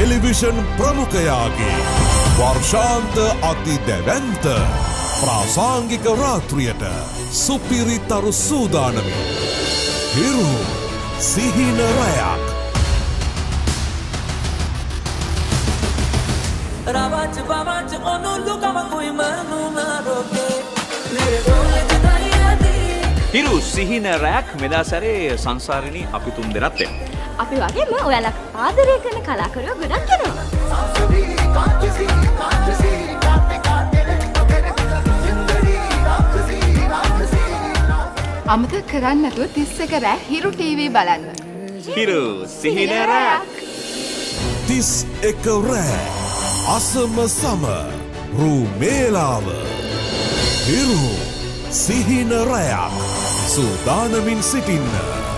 Television ප්‍රමුඛයාගේ වර්ෂාන්ත අති දැවන්ත ප්‍රාසාංගික රාත්‍රියට සුපිරිතරු සූදානමින්. හිරු සිහින රැයක්. රවච බවච ඔනුල්ලු කමකුයි මනුනාරෝකේ නිරගෝලජනයදී හිරු සිහින රෑක් මෙදා සැරේ සංසාරණී අපි තුන් දෙනත් එක්ක. අපි වගේම ඔයාලා ආදරය කරන කලාකරුවෝ ගොඩක් වෙනවා. අමතක කරන්න නැතුව තිස්සක රෑ හිරු ටීවී බලන්න. හිරු සිහින රෑක්. තිස් එක රෑ අසම සම රූමේලාව හිරු සිහින රැයක් සූදානමින් සිටින්න.